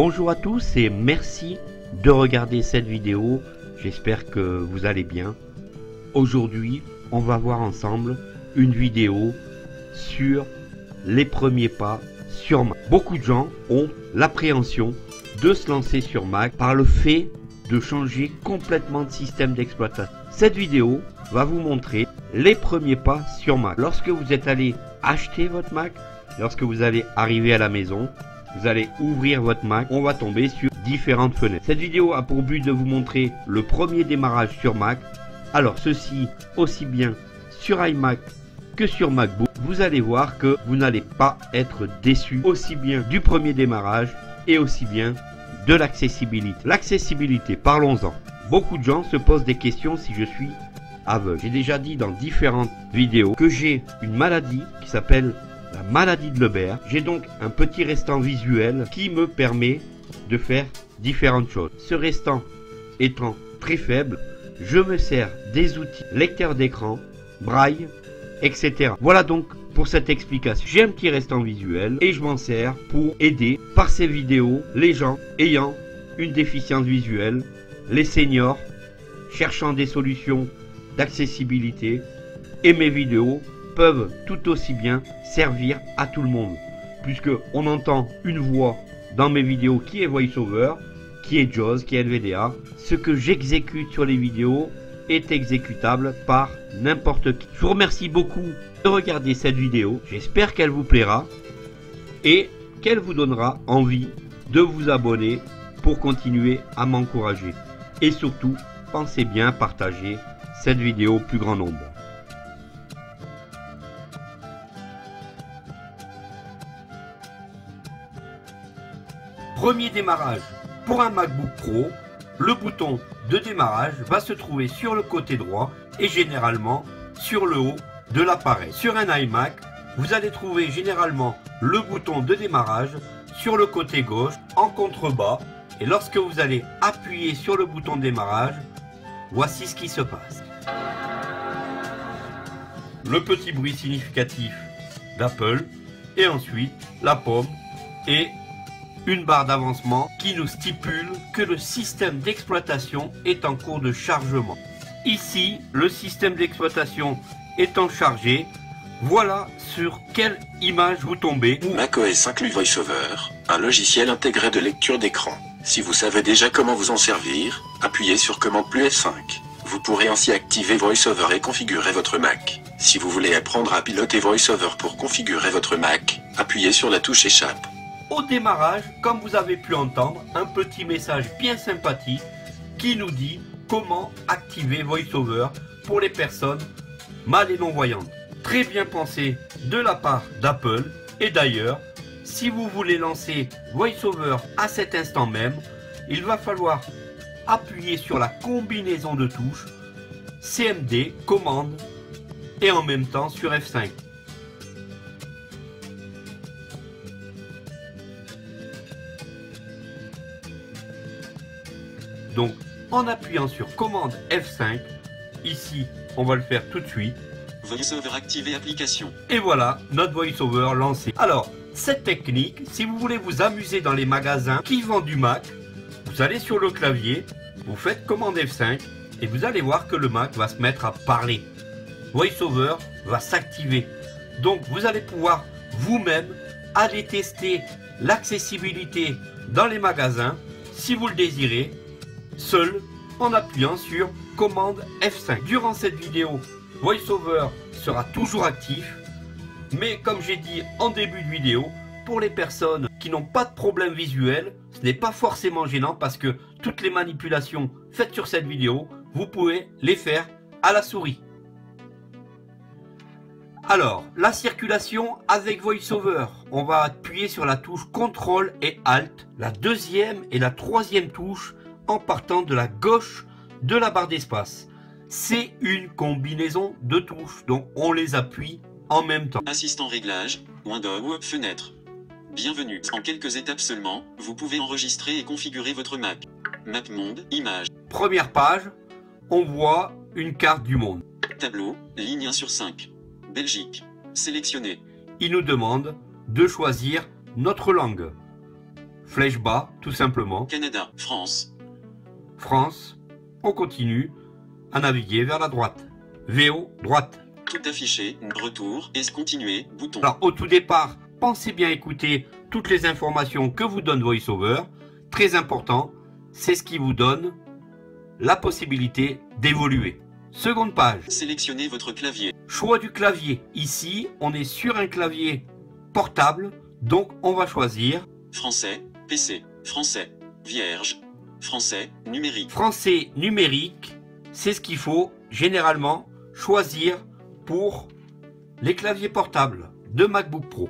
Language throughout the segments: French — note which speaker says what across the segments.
Speaker 1: Bonjour à tous et merci de regarder cette vidéo. J'espère que vous allez bien. Aujourd'hui, on va voir ensemble une vidéo sur les premiers pas sur Mac. Beaucoup de gens ont l'appréhension de se lancer sur Mac par le fait de changer complètement de système d'exploitation. Cette vidéo va vous montrer les premiers pas sur Mac. Lorsque vous êtes allé acheter votre Mac, lorsque vous allez arriver à la maison, vous allez ouvrir votre Mac, on va tomber sur différentes fenêtres. Cette vidéo a pour but de vous montrer le premier démarrage sur Mac. Alors ceci aussi bien sur iMac que sur MacBook, vous allez voir que vous n'allez pas être déçu aussi bien du premier démarrage et aussi bien de l'accessibilité. L'accessibilité, parlons-en. Beaucoup de gens se posent des questions si je suis aveugle. J'ai déjà dit dans différentes vidéos que j'ai une maladie qui s'appelle la maladie de Lebert. J'ai donc un petit restant visuel qui me permet de faire différentes choses. Ce restant étant très faible, je me sers des outils lecteur d'écran, braille, etc. Voilà donc pour cette explication. J'ai un petit restant visuel et je m'en sers pour aider par ces vidéos les gens ayant une déficience visuelle, les seniors cherchant des solutions d'accessibilité et mes vidéos peuvent tout aussi bien servir à tout le monde puisque on entend une voix dans mes vidéos qui est VoiceOver, qui est JAWS, qui est NVDA. Ce que j'exécute sur les vidéos est exécutable par n'importe qui. Je vous remercie beaucoup de regarder cette vidéo. J'espère qu'elle vous plaira et qu'elle vous donnera envie de vous abonner pour continuer à m'encourager. Et surtout, pensez bien à partager cette vidéo au plus grand nombre. Premier démarrage. Pour un MacBook Pro, le bouton de démarrage va se trouver sur le côté droit et généralement sur le haut de l'appareil. Sur un iMac, vous allez trouver généralement le bouton de démarrage sur le côté gauche en contrebas et lorsque vous allez appuyer sur le bouton de démarrage, voici ce qui se passe. Le petit bruit significatif d'Apple et ensuite la pomme et une barre d'avancement qui nous stipule que le système d'exploitation est en cours de chargement. Ici, le système d'exploitation étant chargé, voilà sur quelle image vous tombez.
Speaker 2: macOS inclut VoiceOver, un logiciel intégré de lecture d'écran. Si vous savez déjà comment vous en servir, appuyez sur commande plus F5. Vous pourrez ainsi activer VoiceOver et configurer votre Mac. Si vous voulez apprendre à piloter VoiceOver pour configurer votre Mac, appuyez sur la touche échappe.
Speaker 1: Au démarrage, comme vous avez pu entendre, un petit message bien sympathique qui nous dit comment activer VoiceOver pour les personnes mal et non-voyantes. Très bien pensé de la part d'Apple et d'ailleurs, si vous voulez lancer VoiceOver à cet instant même, il va falloir appuyer sur la combinaison de touches CMD, commande et en même temps sur F5. Donc en appuyant sur commande F5, ici on va le faire tout de suite.
Speaker 2: VoiceOver activé application.
Speaker 1: Et voilà, notre VoiceOver lancé. Alors, cette technique, si vous voulez vous amuser dans les magasins qui vendent du Mac, vous allez sur le clavier, vous faites commande F5 et vous allez voir que le Mac va se mettre à parler. VoiceOver va s'activer. Donc vous allez pouvoir vous-même aller tester l'accessibilité dans les magasins si vous le désirez seul en appuyant sur commande F5. Durant cette vidéo, VoiceOver sera toujours actif, mais comme j'ai dit en début de vidéo, pour les personnes qui n'ont pas de problème visuel, ce n'est pas forcément gênant parce que toutes les manipulations faites sur cette vidéo, vous pouvez les faire à la souris. Alors, la circulation avec VoiceOver. On va appuyer sur la touche CTRL et ALT, la deuxième et la troisième touche en partant de la gauche de la barre d'espace. C'est une combinaison de touches, donc on les appuie en même temps.
Speaker 2: Assistant réglage, Windows, fenêtre. Bienvenue. En quelques étapes seulement, vous pouvez enregistrer et configurer votre Mac. Map monde, image.
Speaker 1: Première page, on voit une carte du monde.
Speaker 2: Tableau, ligne 1 sur 5. Belgique. Sélectionné.
Speaker 1: Il nous demande de choisir notre langue. flèche bas, tout simplement.
Speaker 2: Canada, France.
Speaker 1: France, on continue à naviguer vers la droite. VO, droite.
Speaker 2: Tout affiché, retour, et continuer, bouton.
Speaker 1: Alors au tout départ, pensez bien écouter toutes les informations que vous donne VoiceOver. Très important, c'est ce qui vous donne la possibilité d'évoluer. Seconde page.
Speaker 2: Sélectionnez votre clavier.
Speaker 1: Choix du clavier. Ici, on est sur un clavier portable, donc on va choisir
Speaker 2: Français, PC, français, vierge, français, numérique.
Speaker 1: français numérique. C'est ce qu'il faut généralement choisir pour les claviers portables de MacBook Pro.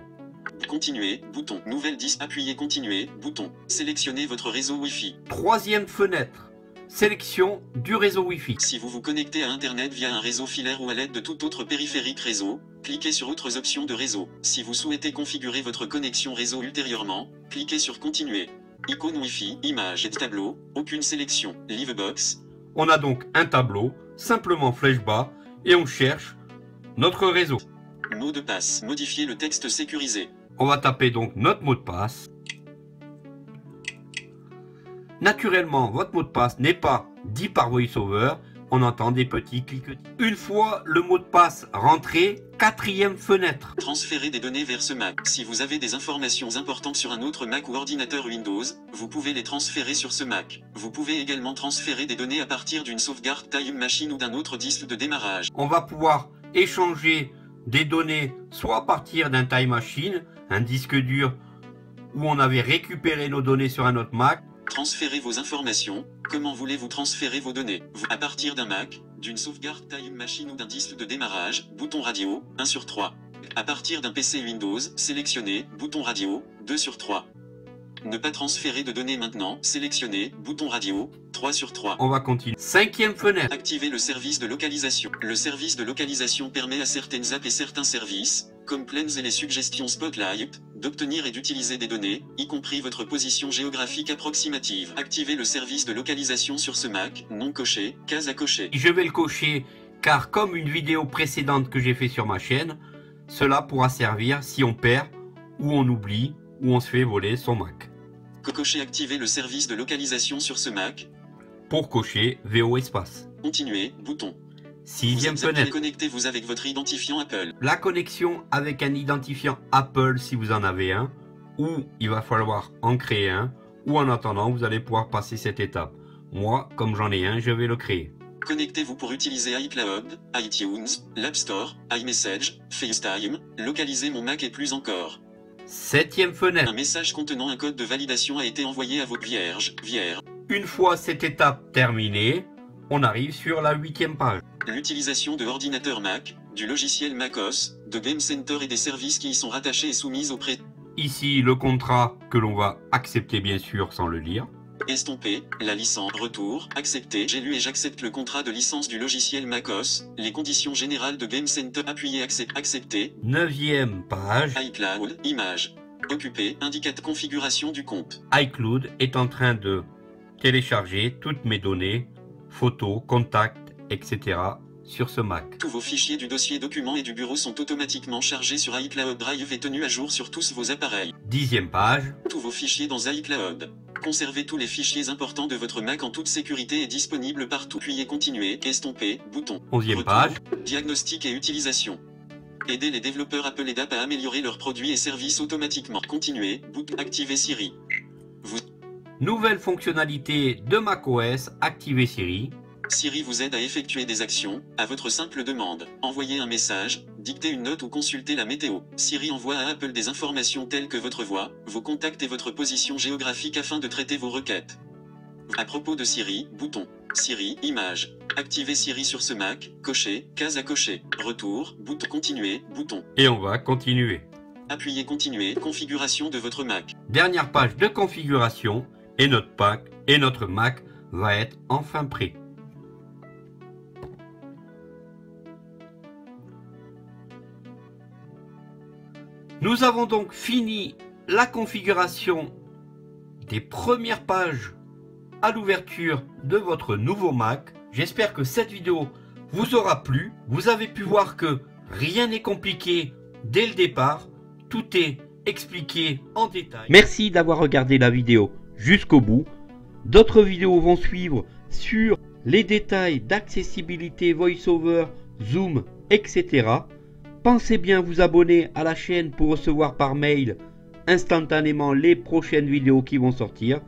Speaker 2: Continuer, bouton. Nouvelle 10, appuyez continuer, bouton. Sélectionnez votre réseau Wi-Fi.
Speaker 1: Troisième fenêtre, sélection du réseau Wi-Fi.
Speaker 2: Si vous vous connectez à Internet via un réseau filaire ou à l'aide de tout autre périphérique réseau, cliquez sur Autres options de réseau. Si vous souhaitez configurer votre connexion réseau ultérieurement, cliquez sur Continuer. Icône Wi-Fi, image et tableau, aucune sélection. Livebox,
Speaker 1: On a donc un tableau, simplement flèche bas, et on cherche notre réseau.
Speaker 2: mot de passe. Modifier le texte sécurisé.
Speaker 1: On va taper donc notre mot de passe. Naturellement, votre mot de passe n'est pas dit par VoiceOver. On entend des petits cliquetis. Une fois le mot de passe rentré, quatrième fenêtre.
Speaker 2: Transférer des données vers ce Mac. Si vous avez des informations importantes sur un autre Mac ou ordinateur Windows, vous pouvez les transférer sur ce Mac. Vous pouvez également transférer des données à partir d'une sauvegarde Time Machine ou d'un autre disque de démarrage.
Speaker 1: On va pouvoir échanger des données soit à partir d'un Time Machine, un disque dur où on avait récupéré nos données sur un autre Mac,
Speaker 2: Transférer vos informations. Comment voulez-vous transférer vos données À partir d'un Mac, d'une sauvegarde Time Machine ou d'un disque de démarrage, bouton radio, 1 sur 3. À partir d'un PC Windows, sélectionnez, bouton radio, 2 sur 3. Ne pas transférer de données maintenant, sélectionnez, bouton radio, 3 sur 3.
Speaker 1: on va continuer. Cinquième fenêtre.
Speaker 2: Activez le service de localisation. Le service de localisation permet à certaines apps et certains services, comme Plans et les suggestions Spotlight, d'obtenir et d'utiliser des données, y compris votre position géographique approximative. Activez le service de localisation sur ce Mac, non coché, case à cocher.
Speaker 1: Je vais le cocher car comme une vidéo précédente que j'ai fait sur ma chaîne, cela pourra servir si on perd ou on oublie ou on se fait voler son Mac.
Speaker 2: Co- Cocher activer le service de localisation sur ce Mac.
Speaker 1: Pour cocher VO espace.
Speaker 2: Continuer, bouton.
Speaker 1: Sixième
Speaker 2: vous êtes appelé
Speaker 1: fenêtre.
Speaker 2: Connectez-vous avec votre identifiant Apple.
Speaker 1: La connexion avec un identifiant Apple si vous en avez un, ou il va falloir en créer un, ou en attendant vous allez pouvoir passer cette étape. Moi, comme j'en ai un, je vais le créer.
Speaker 2: Connectez-vous pour utiliser iCloud, iTunes, l'App Store, iMessage, FaceTime, localiser mon Mac et plus encore.
Speaker 1: Septième
Speaker 2: Un
Speaker 1: fenêtre.
Speaker 2: message contenant un code de validation a été envoyé à votre vierge, vierge.
Speaker 1: Une fois cette étape terminée, on arrive sur la huitième page.
Speaker 2: L'utilisation de ordinateurs Mac, du logiciel MacOS, de Game Center et des services qui y sont rattachés et soumis au prêt.
Speaker 1: Ici, le contrat que l'on va accepter bien sûr sans le lire.
Speaker 2: Estomper, la licence, retour, accepter, j'ai lu et j'accepte le contrat de licence du logiciel MacOS, les conditions générales de Game Center, appuyer accept, accepter,
Speaker 1: Neuvième page.
Speaker 2: iCloud, image, occuper, indicateur configuration du compte.
Speaker 1: iCloud est en train de télécharger toutes mes données, photos, contacts, etc. sur ce Mac.
Speaker 2: Tous vos fichiers du dossier documents et du bureau sont automatiquement chargés sur iCloud Drive et tenus à jour sur tous vos appareils.
Speaker 1: Dixième page.
Speaker 2: Tous vos fichiers dans iCloud. Conservez tous les fichiers importants de votre Mac en toute sécurité et disponibles partout. Puis continuer, estomper, bouton.
Speaker 1: Onzième
Speaker 2: Retour,
Speaker 1: page.
Speaker 2: Diagnostic et utilisation. Aider les développeurs Apple et d'app à améliorer leurs produits et services automatiquement. Continuer, bouton. Activer Siri.
Speaker 1: Nouvelle fonctionnalité de macOS, activer Siri.
Speaker 2: Siri vous aide à effectuer des actions, à votre simple demande. Envoyer un message, dicter une note ou consulter la météo. Siri envoie à Apple des informations telles que votre voix, vos contacts et votre position géographique afin de traiter vos requêtes. À propos de Siri, bouton. Siri, image. Activer Siri sur ce Mac, cocher, case à cocher. Retour, bouton continuer, bouton.
Speaker 1: Et on va continuer.
Speaker 2: Appuyez continuer, configuration de votre Mac.
Speaker 1: Dernière page de configuration et notre pack et notre Mac va être enfin prêt. Nous avons donc fini la configuration des premières pages à l'ouverture de votre nouveau Mac. J'espère que cette vidéo vous aura plu. Vous avez pu voir que rien n'est compliqué dès le départ. Tout est expliqué en détail. Merci d'avoir regardé la vidéo jusqu'au bout. D'autres vidéos vont suivre sur les détails d'accessibilité VoiceOver, Zoom, etc. Pensez bien vous abonner à la chaîne pour recevoir par mail instantanément les prochaines vidéos qui vont sortir.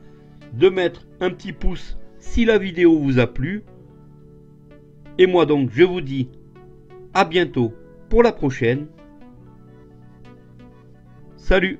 Speaker 1: De mettre un petit pouce si la vidéo vous a plu. Et moi donc je vous dis à bientôt pour la prochaine. Salut